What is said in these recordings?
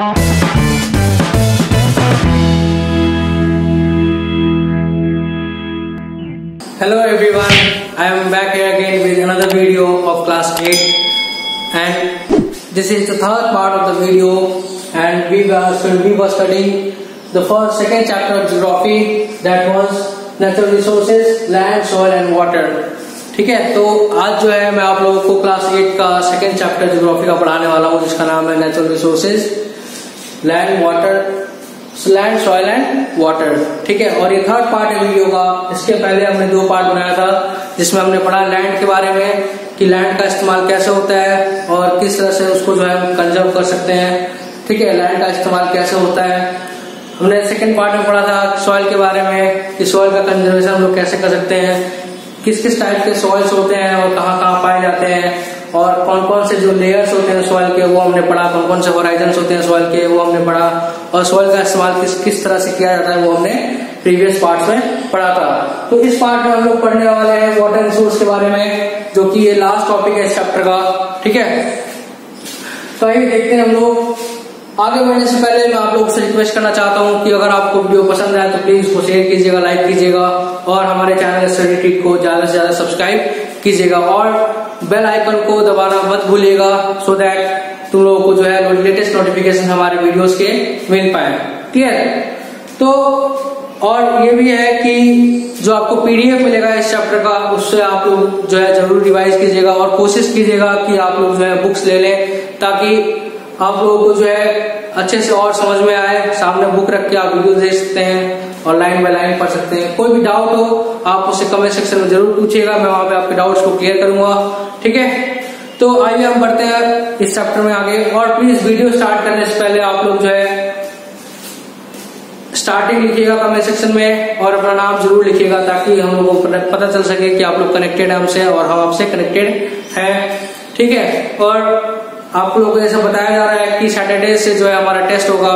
Hello everyone, I am back here again with another video of class 8 and this is the third part of the video and we were, so we were studying the first second chapter of geography that was natural resources, land, soil and water. ठीक है तो आज जो है मैं आप लोगों को क्लास 8 का सेकेंड चैप्टर ज्योग्राफी का पढ़ाने वाला हूँ जिसका नाम है natural resources land water land soil and water ठीक है? और ये थर्ड पार्ट है वीडियो का। इसके पहले हमने दो पार्ट बनाया था, जिसमें हमने पढ़ा लैंड के बारे में, कि लैंड का इस्तेमाल कैसे होता है और किस तरह से उसको जो है कंजर्व कर सकते हैं। ठीक है? लैंड का इस्तेमाल कैसे होता है। हमने सेकेंड पार्ट में पढ़ा था सॉइल के बारे में, कि सॉइल का कंजर्वेशन हम लोग कैसे कर सकते हैं। किस किस टाइप के सॉइल्स होते हैं और कहाँ कहाँ पाए जाते हैं। और कौन कौन से जो लेयर्स होते हैं सॉइल के, वो हमने पढ़ा। कौन कौन से होराइजन होते हैं सॉइल के, वो हमने पढ़ा। और सॉइल का इस्तेमाल किस किस तरह से किया जाता है, वो हमने प्रीवियस पार्ट में पढ़ा था। तो इस पार्ट में हम लोग पढ़ने वाले हैं वाटर रिसोर्स के बारे में, जो कि ये लास्ट टॉपिक है इस चैप्टर का। ठीक है? तो आइए देखते हैं हम लोग। आगे बढ़ने से पहले मैं आप लोगों से रिक्वेस्ट करना चाहता हूँ कि अगर आपको वीडियो पसंद आए तो प्लीज़ उसको शेयर कीजिएगा लाइक कीजिएगा। और हमारे चैनल स्टडी ट्रिक को ज़्यादा से ज़्यादा सब्सक्राइब कीजिएगा और बेल आइकन को दबाना मत भूलिएगा सो दैट तुम लोगों को जो है लेटेस्ट नोटिफिकेशन हमारे वीडियोस के मिल पाए। क्लियर तो और ये भी है कि जो आपको पीडीएफ मिलेगा इस चैप्टर का, उससे आप लोग जो है ज़रूर रिवाइज कीजिएगा और कोशिश कीजिएगा कि आप लोग जो है बुक्स ले लें ताकि आप लोगों को जो है अच्छे से और समझ में आए, सामने बुक रख के आप वीडियो देख सकते हैं। और लाइन बाय लाइन पढ़ सकते हैं। कोई भी डाउट हो, आप उसे कमेंट सेक्शन में ज़रूर पूछिएगा, मैं वहाँ पे आपके डाउट्स को क्लियर करूँगा। ठीक है? तो आइए हम बढ़ते हैं इस चैप्टर में आगे। और प्लीज़ वीडियो स्टार्ट करने से पहले आप लोग जो है स्टार्टिंग लिखिएगा कमेंट सेक्शन में और अपना नाम ज़रूर लिखिएगा ताकि हम लोगों को पता चल सके कि आप लोग कनेक्टेड है हमसे और हम आपसे कनेक्टेड हैं। ठीक है? और आप लोगों को जैसे बताया जा रहा है कि सैटरडे से जो है हमारा टेस्ट होगा।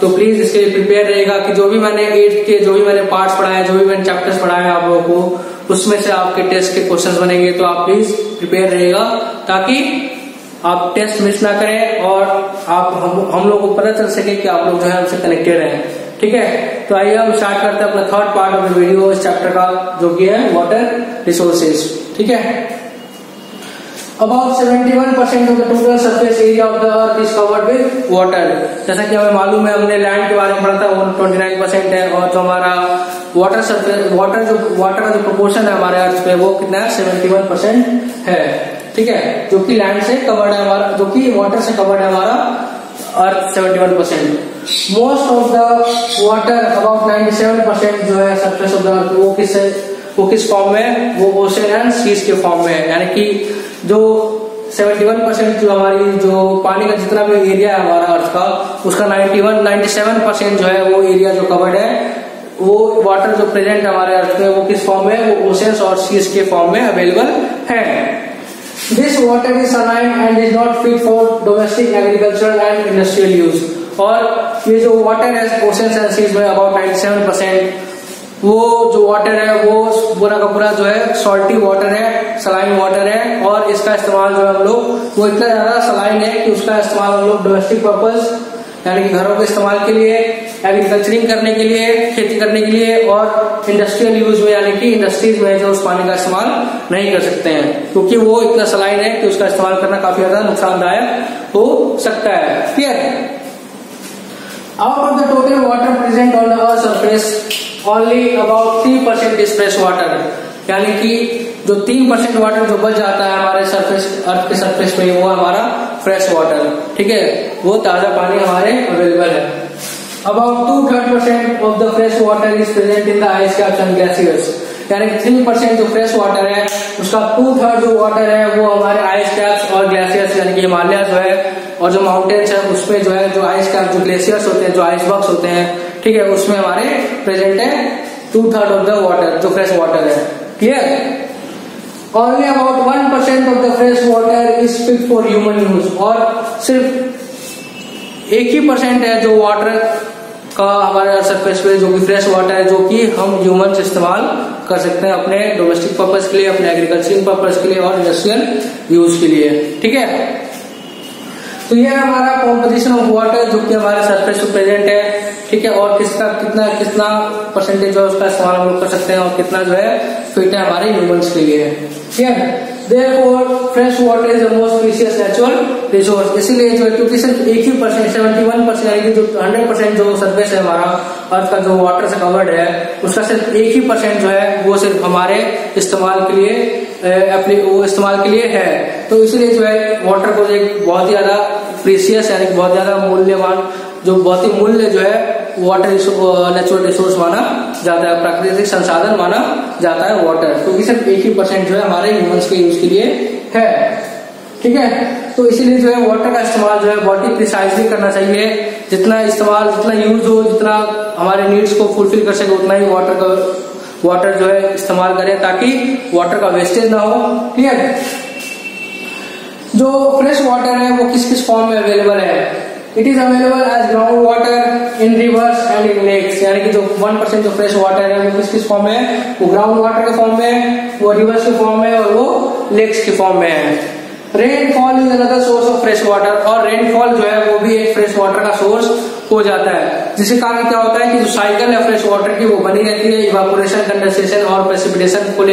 तो प्लीज़ इसके लिए प्रिपेयर रहेगा कि जो भी मैंने एट के जो भी मैंने पार्ट्स पढ़ाए जो भी मैंने चैप्टर्स पढ़ाए आप लोगों को उसमें से आपके टेस्ट के क्वेश्चंस बनेंगे। तो आप प्लीज़ प्रिपेयर रहेगा ताकि आप टेस्ट मिस ना करें और आप हम, हम लोग को पता चल सके कि आप लोग जो है हमसे कनेक्टेड हैं। ठीक है? तो आइए हम स्टार्ट करते हैं अपना थर्ड पार्ट ऑफ़ वीडियो इस चैप्टर का जो कि है वाटर रिसोर्सेज ठीक है? About 71 percent of the total surface area of the earth is covered with water जैसा कि हमें मालूम है, हमने लैंड के बारे में पढ़ा था, वो 29 परसेंट है, और जो हमारा वाटर सरफेस वाटर जो वाटर का जो प्रोपोर्शन है हमारे अर्थ पे, वो कितना है? 71 परसेंट है। ठीक है? जो कि लैंड से कवर्ड है हमारा, जो कि वाटर से कवर्ड है हमारा earth 71 percent most of the water about 97 percent जो है सरफेस ऑफ़ द अर्थ वो किस वो किस फॉर्म में? वो ओशन एंड सीज के फॉर्म में है। यानी कि जो 71 परसेंट जो हमारी, जो पानी का जितना भी एरिया है हमारा अर्थ का, उसका 91 97 परसेंट जो है वो एरिया जो कवर्ड है, वो वाटर जो प्रेजेंट हमारे अर्थ में, वो किस फॉर्म में? वो ओशंस और सीज के फॉर्म में अवेलेबल है। This water is saline and is not fit for domestic agriculture and industrial use और ये जो वाटर है ओशंस एंड सीज में अबाउट 97 परसेंट वो जो वाटर है, वो पूरा का पूरा जो है सॉल्टी वाटर है सलाइन वाटर है, और इसका इस्तेमाल जो है हम लोग, वो इतना ज़्यादा सलाइन है कि उसका इस्तेमाल हम लोग डोमेस्टिक पर्पज यानी कि घरों के इस्तेमाल के लिए एग्रीकल्चरिंग करने के लिए, खेती करने के लिए, और इंडस्ट्रियल यूज़ में, यानी कि इंडस्ट्रीज़ में जो उस पानी का इस्तेमाल नहीं कर सकते हैं। क्योंकि वो इतना सलाइन है कि उसका इस्तेमाल करना काफ़ी ज़्यादा नुकसानदायक हो सकता है। Clear out of the total water present on the surface only about three percent is fresh water यानी कि जो तीन परसेंट वाटर जो बच जाता है हमारे सरफेस अर्थ के सरफेस पे वो हमारा फ्रेश वाटर ठीक है? वो ताज़ा पानी हमारे अवेलेबल है। About two third percent of the fresh water is present in the ice caps and glaciers यानी थ्री परसेंट जो फ्रेश वाटर है, उसका टू थर्ड जो वाटर है, वो हमारे आइस कैप्स और ग्लेशियर्स यानी कि हिमालय जो है, और जो माउंटेन्स है, उसमें जो है, जो आइस कैप जो ग्लेशियर्स होते हैं, जो आइस बॉक्स होते हैं ठीक है, उसमें हमारे प्रेजेंट है two third of the water जो फ्रेश वाटर है। Clear only about one percent of the fresh water is fit for human use और सिर्फ़ एक ही परसेंट है जो वाटर का हमारे सरफेस पे जो कि फ्रेश वाटर है, जो कि हम ह्यूमन इस्तेमाल कर सकते हैं अपने डोमेस्टिक पर्पज के लिए, अपने एग्रीकल्चरिंग पर्पज के लिए और इंडस्ट्रियल यूज़ के लिए। ठीक है? तो ये हमारा कॉम्पोजिशन ऑफ़ वाटर जो कि हमारे सरफेस पे प्रेजेंट है। ठीक है और किसका कितना कितना परसेंटेज जो है उसका इस्तेमाल हम लोग कर सकते हैं और कितना जो है फिट है हमारे ह्यूमंस के लिए ठीक है? Therefore, fresh water is the most precious natural resource. इसीलिए जो क्योंकि सिर्फ़ एक ही परसेंट सेवेंटी वन परसेंट यानी कि जो हंड्रेड परसेंट जो सरफेस है हमारा अर्थ का जो वाटर से कवर्ड है उसका सिर्फ़ एक ही परसेंट जो है वो सिर्फ़ हमारे इस्तेमाल के लिए वो इस्तेमाल के लिए है। तो इसलिए जो है वाटर को एक बहुत ज़्यादा प्रीसियस यानी बहुत ज़्यादा मूल्यवान जो बहुत ही मूल्य जो है वाटर नेचुरल रिसोर्स माना जाता है, प्राकृतिक संसाधन माना जाता है वाटर क्योंकि तो सिर्फ़ एक ही परसेंट जो है हमारे ह्यूमंस के यूज़ के लिए है। ठीक है? तो इसीलिए जो है वाटर का इस्तेमाल जो है ही प्रिसाइजली करना चाहिए। जितना इस्तेमाल, जितना यूज़ हो, जितना हमारे नीड्स को फुलफिल कर सके, उतना ही वाटर का वाटर जो है इस्तेमाल करें ताकि वाटर का वेस्टेज ना हो। ठीक है? जो फ्रेश वाटर है, वो किस किस फॉर्म में अवेलेबल है? It is available as ground water in rivers and in lakes यानी कि जो वन परसेंट जो फ्रेश वाटर है, वो किस किस फॉर्म में है? वो ग्राउंड वाटर के फॉर्म में वो रिवर्स के फॉर्म में और वो लेक्स के फॉर्म में है। Rainfall is another source of fresh water और रेनफॉल जो है, वो भी एक फ्रेश वाटर का सोर्स हो जाता है। जिसके कारण क्या होता है कि जो साइकिल है फ्रेश वाटर की, वो बनी रहती है इवापोरेशन कंडेंसेशन और प्रेसिपिटेशन को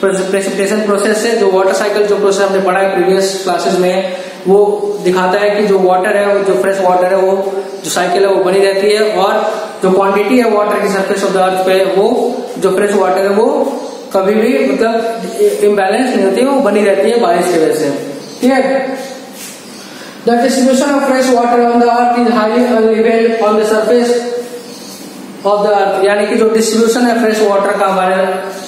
प्रेसिपिटेशन प्रोसेस से जो वाटर साइकिल जो प्रोसेस हमने पढ़ा है प्रीवियस क्लासेस में वो दिखाता है कि जो वाटर है, जो फ्रेश वाटर है, वो जो साइकिल है, वो बनी रहती है और जो क्वांटिटी है वाटर की सरफेस ऑफ़ द अर्थ पे, वो जो फ्रेश वाटर है, वो कभी भी मतलब इम्बेलेंस नहीं होती है वो बनी रहती है बारिश की वजह से। ठीक है? The distribution of fresh water on the earth is highly uneven on the surface of earth यानी कि जो डिस्ट्रीब्यूशन है फ्रेश वाटर का हमारे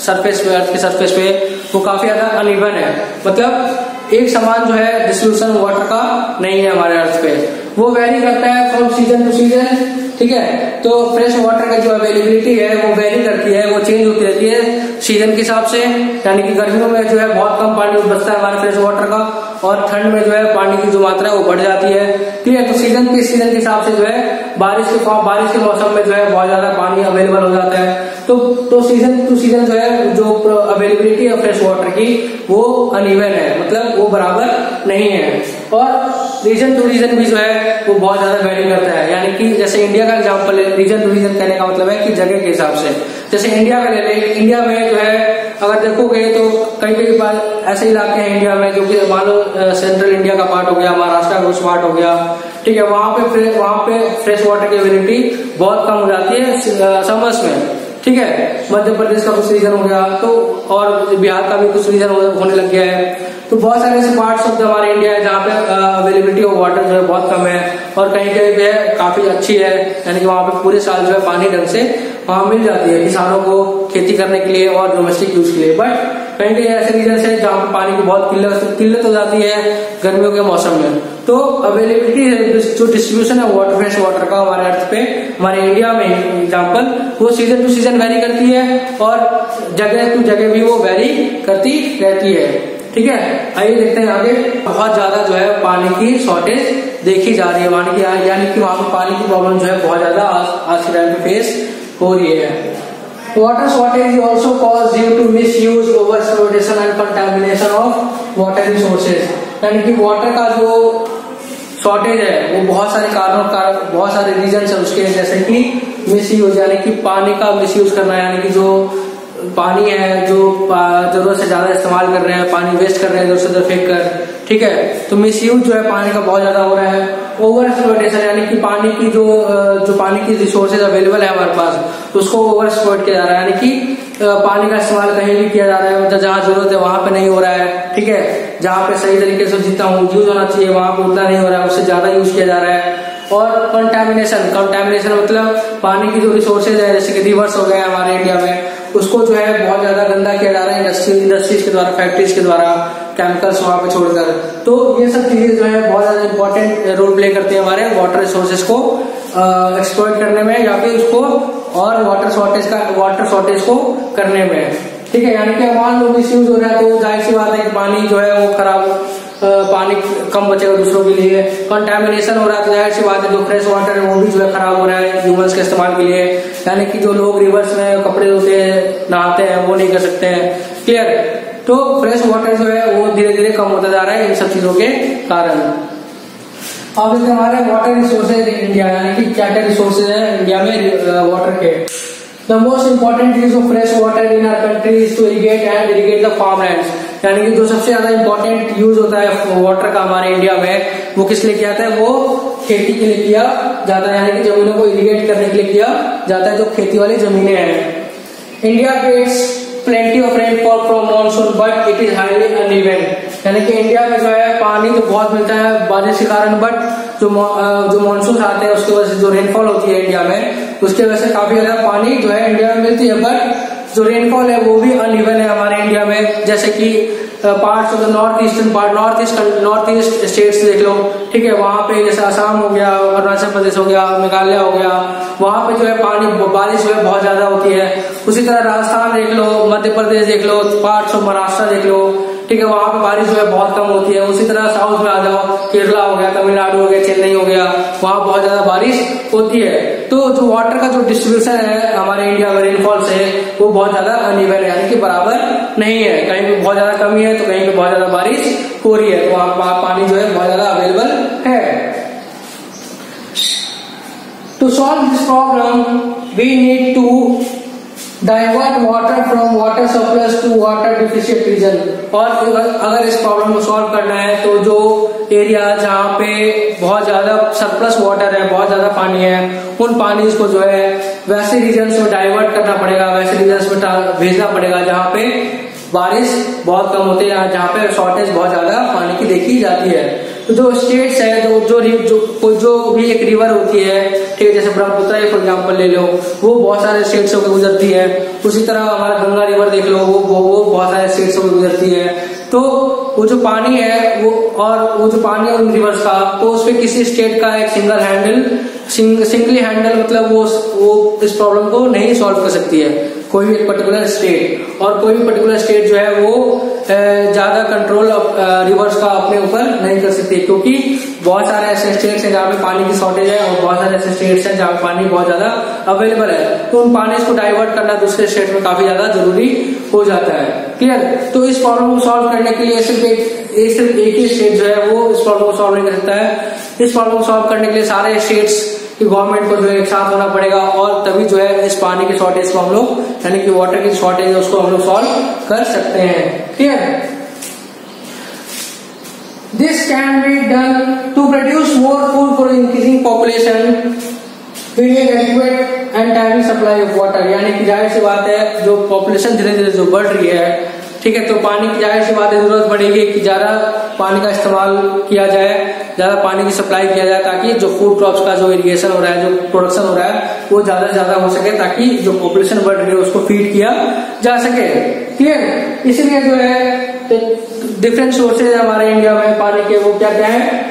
सरफेस पे अर्थ के सरफेस पे, वो काफ़ी ज़्यादा अनइवन है। मतलब एक समान जो है डिस्ट्रीब्यूशन वाटर का नहीं है हमारे अर्थ पे। वो वेरी करता है फ्रॉम सीज़न टू सीज़न ठीक है? तो फ्रेश वाटर का जो अवेलेबिलिटी है, वो वेरी करती है, वो चेंज होती रहती है सीज़न के हिसाब से। यानी कि गर्मियों में जो है बहुत कम पानी बचता है हमारे फ्रेश वाटर का और ठंड में जो है पानी की जो मात्रा है वो बढ़ जाती है। ठीक है? तो सीज़न के सीज़न के हिसाब से जो है बारिश के बारिश के मौसम में जो है बहुत ज़्यादा पानी अवेलेबल हो जाता है। तो तो सीज़न टू सीज़न जो है, जो अवेलेबिलिटी है फ्रेश वाटर की, वो अनइवन है. मतलब वो बराबर नहीं है. और रीजन टू रीजन भी जो है, वो बहुत ज़्यादा वैल्यू करता है. यानी कि जैसे इंडिया का एग्ज़ाम्पल रीजन टू रीजन कहने का मतलब है कि जगह के हिसाब से. जैसे इंडिया का ले लें इंडिया में जो है, अगर देखोगे तो कई कई बार ऐसे इलाके हैं इंडिया में, जो कि मान लो सेंट्रल इंडिया का पार्ट हो गया, महाराष्ट्र का कुछ पार्ट हो गया. ठीक है, वहाँ पे वहाँ पे फ्रेश वाटर की अवेलेबिलिटी बहुत कम हो जाती है समर्स में. ठीक है? मध्य प्रदेश का कुछ रीजन हो गया। तो और बिहार का भी कुछ रीजन होने लग गया है। तो बहुत सारे ऐसे पार्ट्स ऑफ़ हमारे इंडिया है जहाँ पे अवेलेबिलिटी ऑफ़ वाटर जो है बहुत कम है। और कहीं कहीं पे काफ़ी अच्छी है। यानी कि वहाँ पे पूरे साल जो है पानी ढंग से वहाँ मिल जाती है किसानों को खेती करने के लिए और डोमेस्टिक यूज़ के लिए। बट कहीं कहीं ऐसे रीजन है जहाँ पे पानी की बहुत किल्लत किल्लत हो जाती है गर्मियों के मौसम में। तो अवेलेबिलिटी जो डिस्ट्रीब्यूशन है वाटर फ्रेश वाटर का हमारे अर्थ पे हमारे इंडिया में एग्ज़ाम्पल वो सीज़न टू सीज़न वेरी करती है और जगह टू जगह भी वो वेरी करती रहती है। ठीक है? आइए देखते हैं आगे। बहुत ज़्यादा जो है पानी की शॉर्टेज देखी जा रही है। पानी की यानी कि वहाँ पर पानी की प्रॉब्लम जो है बहुत ज़्यादा आज, के टाइम फेस हो रही है। Water shortage is also caused due to misuse, overexploitation and contamination of water resources. यानी कि वाटर का जो शॉर्टेज है। वो बहुत सारे कारणों का बहुत सारे रीजन है उसके। जैसे कि मिस यूज़ यानी कि पानी का मिस यूज़ करना, यानी कि जो पानी है, जो ज़रूरत से ज़्यादा इस्तेमाल कर रहे हैं, पानी वेस्ट कर रहे हैं, ज़रूरत से फेंक कर, ठीक है? तो मिस यूज़ जो है पानी का बहुत ज़्यादा हो रहा है। ओवर एक्सप्लोटेशन यानी कि पानी की जो जो पानी की रिसोर्सेज अवेलेबल है हमारे पास तो उसको ओवर एक्सप्लोट किया जा रहा है। यानी कि पानी का इस्तेमाल कहीं भी किया जा रहा है, जहाँ ज़रूरत है वहाँ पे नहीं हो रहा है। ठीक है? जहाँ पे सही तरीके से जितना यूज़ होना चाहिए, वहाँ पे उतना नहीं हो रहा है, उससे ज़्यादा यूज़ किया जा रहा है। और कंटेमिनेशन कंटेमिनेशन मतलब पानी की जो रिसोर्सेज है, जैसे कि रिवर्स हो गया हमारे इंडिया में, उसको जो है बहुत ज़्यादा गंदा किया जा रहा है इंडस्ट्री इंडस्ट्रीज़ के द्वारा फैक्ट्रीज के द्वारा केमिकल्स वहाँ पे छोड़कर। तो ये सब चीज़ें जो है बहुत ज़्यादा इंपॉर्टेंट रोल प्ले करते हैं हमारे वाटर रिसोर्सेज को एक्सप्लोर करने में या फिर उसको और वाटर शॉर्टेज का वाटर शॉर्टेज को करने में। ठीक है, यानी कि मान लो मिस यूज़ हो रहा है तो ज़ाहिर सी बात है कि पानी जो है वो खराब पानी कम बचेगा दूसरों के लिए। कंटेमिनेशन हो रहा है तो ज़ाहिर सी बात है जो फ्रेश वाटर है वो भी जो है खराब हो रहा है ह्यूमंस के इस्तेमाल के लिए। यानी कि जो लोग रिवर्स में कपड़े धोते हैं, नहाते हैं, वो नहीं कर सकते हैं। क्लियर तो फ्रेश वाटर जो है वो धीरे धीरे कम होता जा रहा है इन सब चीज़ों के कारण। अब देखते हमारे वाटर रिसोर्सेज इंडिया, यानी कि क्या क्या रिसोर्सेज है इंडिया में वाटर के? Most important use of fresh water in our country is to irrigate and irrigate the farm land यानी कि जो सबसे ज़्यादा इम्पोर्टेंट यूज़ होता है वाटर का हमारे इंडिया में, वो किस लिए किया जाता है? वो खेती के लिए किया जाता है। यानी कि जमीनों को इरिगेट करने के लिए किया जाता है, जो खेती वाली जमीनें हैं। India gets plenty of rainfall from monsoon but it is highly uneven यानी कि इंडिया में जो है पानी तो बहुत मिलता है बारिश के कारण बट जो जो मानसून आते हैं, उसकी वजह से जो रेनफॉल होती है इंडिया में, उसकी वजह से काफ़ी ज़्यादा पानी जो है इंडिया में मिलती है बट जो रेनफॉल है वो भी अनइवन है हमारे इंडिया में। जैसे कि part of the north eastern part north east north east states देख लो, ठीक है, वहाँ पे जैसे आसाम हो गया, अरुणाचल प्रदेश हो गया, मेघालय हो गया, वहाँ पे जो है पानी, बारिश जो है बहुत ज़्यादा होती है। उसी तरह राजस्थान देख लो, मध्य प्रदेश देख लो पार्ट ऑफ़ महाराष्ट्र देख लो ठीक है, वहाँ पे बारिश जो है बहुत कम होती है। उसी तरह साउथ में आ जाओ, केरला हो गया, तमिलनाडु हो गया, चेन्नई हो गया, वहाँ बहुत ज़्यादा बारिश होती है। तो जो वाटर का जो डिस्ट्रीब्यूशन है, हमारे इंडिया में रेनफॉल से वो बहुत ज़्यादा अनिवन है, यानी कि बराबर नहीं है। कहीं पे बहुत ज़्यादा कमी है तो कहीं पे बहुत ज़्यादा बारिश हो रही है। तो वहाँ पानी जो है बहुत ज़्यादा अवेलेबल है। To solve this problem we need to divert water from water surplus to water deficient region और अगर इस प्रॉब्लम को सॉल्व करना है तो जो एरिया जहाँ पे बहुत ज़्यादा सरप्लस वाटर है, बहुत ज़्यादा पानी है, उन पानी को जो है, वैसे रीजन में डाइवर्ट करना पड़ेगा, वैसे रीजन में भेजना पड़ेगा, जहाँ पे बारिश बहुत कम होती है जहाँ पे शॉर्टेज बहुत ज़्यादा पानी की देखी जाती है। तो जो स्टेट्स है जो जो जो जो भी एक रिवर होती है ठीक है जैसे ब्रह्मपुत्र फॉर एग्ज़ाम्पल ले लो वो बहुत सारे स्टेट्स होकर गुजरती है। उसी तरह हमारा गंगा रिवर देख लो वो वो, वो बहुत सारे स्टेट्स होकर गुजरती है। तो वो जो पानी है वो और वो जो पानी है उन रिवर्स का तो उसपे किसी स्टेट का एक single handle sing, singly handle मतलब वो वो इस प्रॉब्लम को नहीं सॉल्व कर सकती है। कोई भी एक पर्टिकुलर स्टेट और कोई भी पर्टिकुलर स्टेट जो है वो ज़्यादा कंट्रोल रिवर्स का अपने ऊपर नहीं कर सकती। क्योंकि बहुत सारे ऐसे स्टेट्स हैं जहाँ पे पानी की शॉर्टेज है और बहुत सारे ऐसे स्टेट्स हैं जहाँ पे पानी बहुत ज़्यादा अवेलेबल है। तो उन पानी को डाइवर्ट करना दूसरे स्टेट में काफ़ी ज़्यादा ज़रूरी हो जाता है। क्लियर तो इस प्रॉब्लम को सॉल्व करने के लिए सिर्फ़ एक सिर्फ़ एक ही स्टेट जो है वो इस प्रॉब्लम को सॉल्व नहीं कर सकता है। इस प्रॉब्लम को सॉल्व करने के लिए सारे स्टेट्स की गवर्नमेंट को जो है एक साथ होना पड़ेगा और तभी जो है इस पानी की शॉर्टेज को हम लोग, यानी कि वाटर की शॉर्टेज है, उसको हम लोग सॉल्व कर सकते हैं। Clear this can be done to produce more food for increasing population and timing supply of water यानी कि ज़ाहिर सी बात है, जो पॉपुलेशन धीरे धीरे जो बढ़ रही है ठीक है तो पानी की ज़ाहिर सी बात है ज़रूरत पड़ेगी कि ज़्यादा पानी का इस्तेमाल किया जाए, ज़्यादा पानी की सप्लाई किया जाए, ताकि जो फ़ूड क्रॉप्स का जो इरिगेशन हो रहा है, जो प्रोडक्शन हो रहा है, वो ज़्यादा से ज़्यादा हो सके, ताकि जो पॉपुलेशन बढ़ रही है उसको फ़ीड किया जा सके। क्लियर इसलिए जो है डिफरेंट सोर्सेज हमारे इंडिया में, पानी के वो क्या क्या है?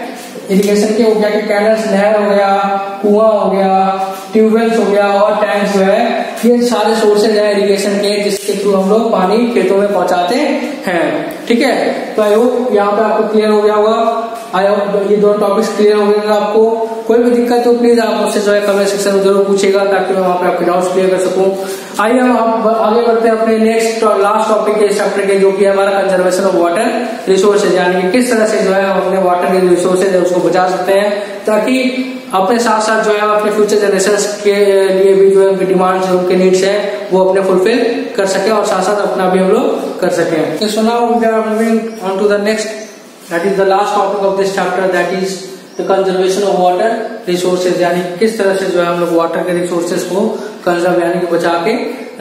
इरिगेशन के हो गया कि कैनल्स नहर हो गया, कुआँ हो गया ट्यूबवेल्स हो गया, और टैंक्स जो है ये सारे सोर्सेज है इरिगेशन के, जिसके थ्रू हम लोग पानी खेतों में पहुंचाते हैं। ठीक है? तो आई होप यहाँ पे आपको क्लियर हो गया होगा। आई होप ये दोनों टॉपिक्स क्लियर हो गए आपको। कोई भी दिक्कत हो प्लीज़ आप मुझसे जो है कमेंट सेक्शन में ज़रूर पूछेगा ताकि मैं वहाँ पर आपके डाउट्स क्लियर कर सकूँ। आइए हम आगे बढ़ते हैं अपने नेक्स्ट और लास्ट टॉपिक के चैप्टर के, जो कि हमारा कंजर्वेशन ऑफ़ वाटर रिसोर्सेज यानी कि किस तरह से जो है हम अपने वाटर के रिसोर्सेज है उसको बचा सकते हैं, ताकि अपने साथ साथ जो है अपने फ्यूचर जनरेशन के लिए भी जो है डिमांड जो उनके नीड्स है, वो अपने फुलफिल कर सके और साथ साथ अपना भी हम लोग कर सके। So now on to the next that is the last topic of this chapter that is the conservation of water resources यानी किस तरह से जो है हम लोग वाटर के रिसोर्सेज को कंजर्व यानी कि बचा के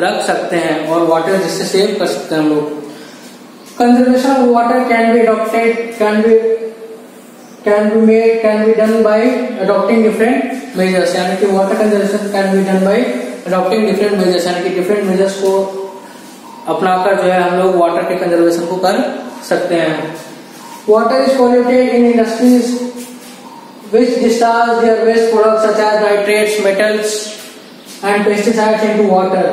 रख सकते हैं और वाटर जिससे सेव कर सकते हैं हम लोग। Conservation of water can be adopted can be can be made can be done by adopting different measures यानी कि water conservation can be done by adopting different measures यानी कि डिफरेंट मेजर्स को अपनाकर जो है हम लोग वाटर के कंजर्वेशन को कर सकते हैं। Water is polluted in industries which discharge their waste products such as nitrates, metals and pesticides into water.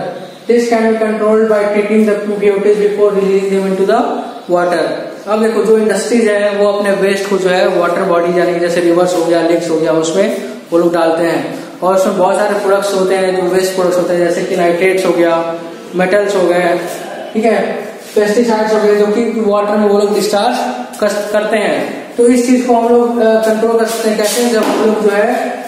This can be controlled by treating the impurities before releasing them into the water. अब देखो जो industries है वो अपने waste को जो है water body यानी जैसे रिवर्स हो गया लेक्स हो गया उसमें वो लोग डालते हैं और उसमें बहुत सारे प्रोडक्ट्स होते हैं जो वेस्ट प्रोडक्ट्स होते हैं जैसे कि नाइट्रेट्स हो गया मेटल्स हो गए ठीक है पेस्टिसाइड्स हो गए जो कि वाटर में वो लोग डिस्चार्ज करते हैं तो इस चीज़ को हम लोग कंट्रोल कर सकते हैं। कैसे जब हम लोग जो है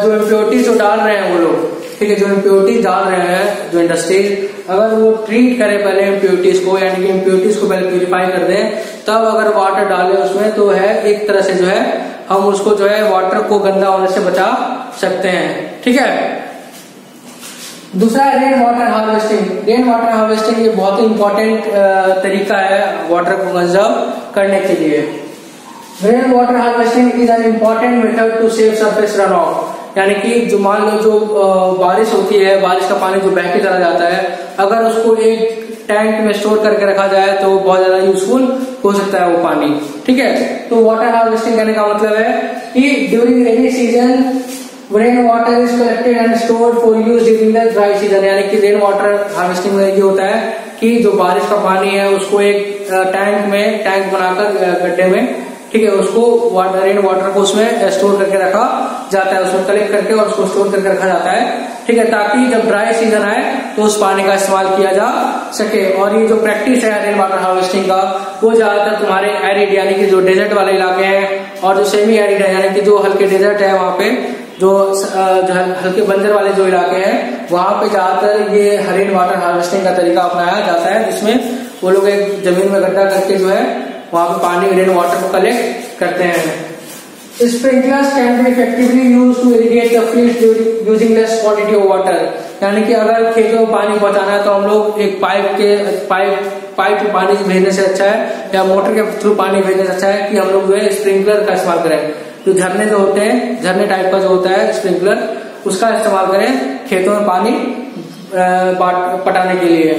जो इम्प्योरिटी जो डाल रहे हैं वो लोग, ठीक है, जो इम्प्योरिटी डाल रहे हैं, जो इंडस्ट्रीज़ अगर वो ट्रीट करे पहले इम्प्योरिटीज को, यानी कि इम्प्योरिटीज को पहले प्यूरिफाई कर दें, तब अगर वाटर डाले उसमें तो है एक तरह से जो है, हम उसको जो है वाटर को गंदा होने से बचा सकते हैं। ठीक है? दूसरा rain water harvesting rain water harvesting ये बहुत ही इंपॉर्टेंट तरीका है वाटर को कंजर्व करने के लिए। Rain water harvesting is an important method to save surface run off यानी कि जो मान लो जो बारिश होती है, बारिश का पानी जो बह के चला जाता है, अगर उसको एक टैंक में स्टोर करके रखा जाए तो बहुत ज़्यादा यूजफुल हो सकता है वो पानी। ठीक है? तो वाटर हार्वेस्टिंग करने का मतलब है कि during rainy season rain water is collected and stored for use during the dry season यानी कि रेन वाटर हार्वेस्टिंग में ये होता है कि जो बारिश का पानी है, उसको एक टैंक में टैंक बनाकर गड्ढे में ठीक है उसको रेन वाटर को उसमें स्टोर करके रखा जाता है, उसमें कलेक्ट करके और उसको स्टोर करके रखा जाता है। ठीक है, ताकि जब ड्राई सीज़न आए तो उस पानी का इस्तेमाल किया जा सके। और ये जो प्रैक्टिस है रेन वाटर हार्वेस्टिंग का, वो ज़्यादातर तुम्हारे एरिड यानी कि जो डेजर्ट वाले इलाके हैं और जो सेमी एरिड है, यानी कि जो हल्के डेजर्ट है वहाँ पे, जो हल्के बंजर वाले जो इलाके हैं, वहाँ पे ज़्यादातर ये रेन वाटर हार्वेस्टिंग का तरीका अपनाया जाता है, जिसमें वो लोग एक ज़मीन में गड्ढा करके जो है वहाँ पे पानी रेन वाटर को कलेक्ट करते हैं। Sprinklers can be effectively used to irrigate the fields using less quantity of water. यानी कि अगर खेतों में पानी पहुंचाना है तो हम लोग एक पाइप के, पाइप पाइप में पानी भेजने से अच्छा है, या मोटर के थ्रू पानी भेजने से अच्छा है कि हम लोग जो है स्प्रिंकलर का इस्तेमाल करें। जो तो झरने जो होते हैं, झरने टाइप का जो होता है स्प्रिंकलर उसका इस्तेमाल करें खेतों में पानी पटाने के लिए।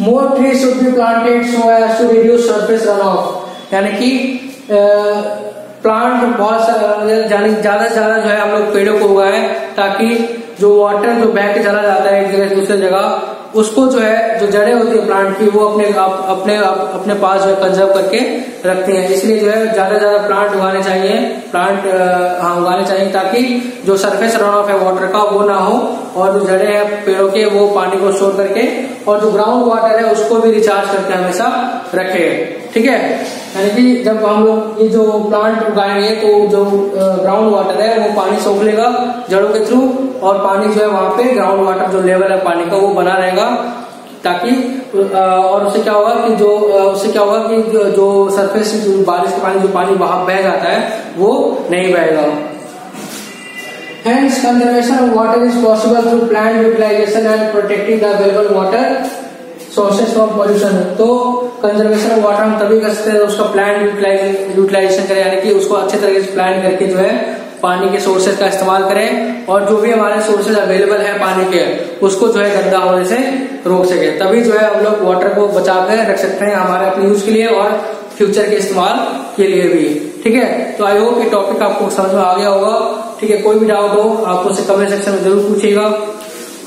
More tree should be planted so as to reduce surface run off यानी कि प्लांट बहुत ज़्यादा से ज़्यादा जो है हम लोग पेड़ों को उगाए ताकि जो वाटर जो बह के चला जाता है एक जगह दूसरे जगह उसको जो है जो जड़ें होती है प्लांट की वो अपने आप, अपने आप, अपने पास जो है कंजर्व करके रखते हैं। इसलिए जो है ज़्यादा ज़्यादा प्लांट उगाने चाहिए प्लांट हाँ उगाने चाहिए ताकि जो सरफेस रन ऑफ़ है वाटर का वो ना हो और जो जड़े हैं पेड़ों के, वो पानी को स्टोर करके और जो ग्राउंड वाटर है उसको भी रिचार्ज करके हमेशा रखे। ठीक है? यानी कि जब हम लोग ये जो प्लांट उगाएँगे तो जो ग्राउंड वाटर है, वो पानी सोख लेगा जड़ों के थ्रू और पानी जो है वहाँ पे ग्राउंड वाटर जो लेवल है पानी का, वो बना रहेगा ताकि और उससे क्या होगा कि जो उससे क्या होगा कि जो सरफेस बारिश के पानी, जो पानी बह जाता है, वो नहीं बहेगा। Hence, conservation of water is possible through planned utilization and protecting the available water sources of pollution तो कंजर्वेशन ऑफ़ वाटर हम तभी कर सकते हैं उसका प्लान यूटिलाइजेशन करें यानी कि उसको अच्छे तरीके से प्लान करके जो है पानी के सोर्सेज का इस्तेमाल करें और जो भी हमारे सोर्सेज अवेलेबल है पानी के उसको जो है गंदा होने से रोक सके। तभी जो है हम लोग वाटर को बचा कर रख सकते हैं हमारे अपने यूज़ के लिए और फ्यूचर के इस्तेमाल के लिए भी। ठीक है? तो आई होप ये टॉपिक आपको समझ में आ गया होगा। ठीक है, कोई भी डाउट हो, आप उसे कमेंट सेक्शन में ज़रूर पूछिएगा।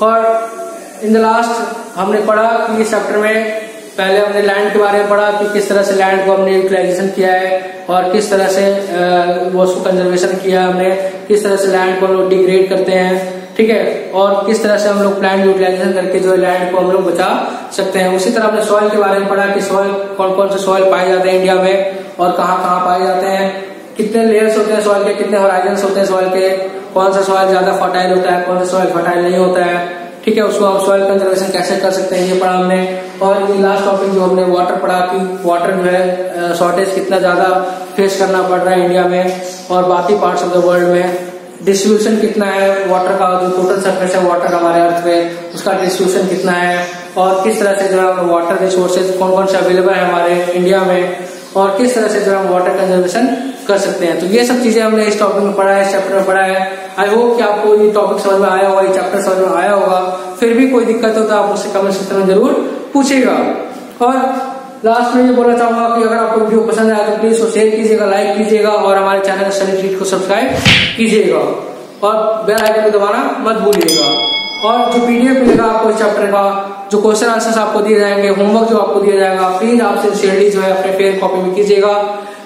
और इन द लास्ट हमने पढ़ा कि इस चैप्टर में पहले हमने लैंड के बारे में पढ़ा कि किस तरह से लैंड को हमने यूटिलाइजेशन किया है और किस तरह से वो उसको कंजर्वेशन किया है हमने, किस तरह से लैंड को हम लोग डिग्रेड करते हैं, ठीक है? और किस तरह से हम लोग प्लांट यूटिलाइजेशन करके जो लैंड को हम लोग बचा सकते हैं। उसी तरह हमने सॉइल के बारे में पढ़ा कि सॉइल कौन कौन से सॉइल पाए जाते हैं इंडिया में। और कहाँ कहाँ पाए जाते हैं? कितने लेयर्स होते हैं सॉइल के? कितने होराइजन होते हैं सॉइल के? कौन सा सॉइल ज़्यादा फर्टाइल होता है? कौन सा सॉइल फर्टाइल नहीं होता है? ठीक है, उसको हम सॉइल कंजर्वेशन कैसे कर सकते हैं ये पढ़ा हमने। और ये लास्ट टॉपिक जो हमने वाटर पढ़ा कि वाटर जो है शॉर्टेज कितना ज़्यादा फेस करना पड़ रहा है इंडिया में और बाकी पार्ट्स ऑफ़ द वर्ल्ड में। डिस्ट्रीब्यूशन कितना है वाटर का? जो टोटल सरफेस है वाटर हमारे अर्थ में उसका डिस्ट्रीब्यूशन कितना है? और किस तरह से जो है वाटर रिसोर्सेज कौन कौन से अवेलेबल है हमारे इंडिया में? और किस तरह से जो है वाटर कंजर्वेशन कर सकते हैं। तो ये सब चीज़ें हमने इस टॉपिक में पढ़ा है चैप्टर में पढ़ा है। आई होप कि आपको ये टॉपिक समझ में आया होगा, ये चैप्टर समझ में आया होगा। फिर भी कोई दिक्कत हो तो आप मुझसे कमेंट सेक्शन में ज़रूर पूछेगा और लास्ट में ये बोलना चाहूँगा कि अगर आपको वीडियो पसंद आया तो प्लीज़ शेयर कीजिएगा लाइक कीजिएगा और हमारे चैनल ट्रीट को सब्सक्राइब कीजिएगा। और बेल आइकन को दबाना मत भूलिएगा। और जो पीडीएफ मिलेगा आपको इस चैप्टर का जो क्वेश्चन आंसर्स आपको दिए जाएँगे होमवर्क जो आपको दिया जाएगा प्लीज़ आप सिंसियरली जो है अपने फेयर कॉपी में कीजिएगा।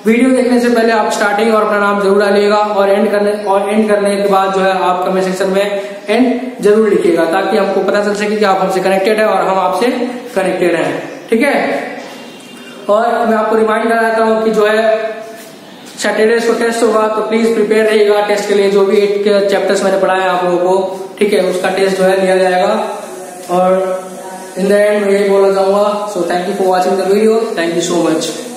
वीडियो देखने से पहले आप स्टार्टिंग और अपना नाम ज़रूर डालिएगा और एंड करने, और एंड करने के बाद जो है आप कमेंट सेक्शन में एंड ज़रूर लिखिएगा, ताकि आपको पता चल सके कि आप हमसे कनेक्टेड है और हम आपसे कनेक्टेड हैं। ठीक है? और मैं आपको रिमाइंड कराता हूँ कि जो है सैटरडे को टेस्ट होगा तो प्लीज़ प्रिपेयर रहिएगा टेस्ट के लिए जो भी एट चैप्टर्स मैंने पढ़ाए आप लोगों को। ठीक है? उसका टेस्ट जो है लिया जाएगा। और in the end I will say so thank you for watching the video. Thank you so much.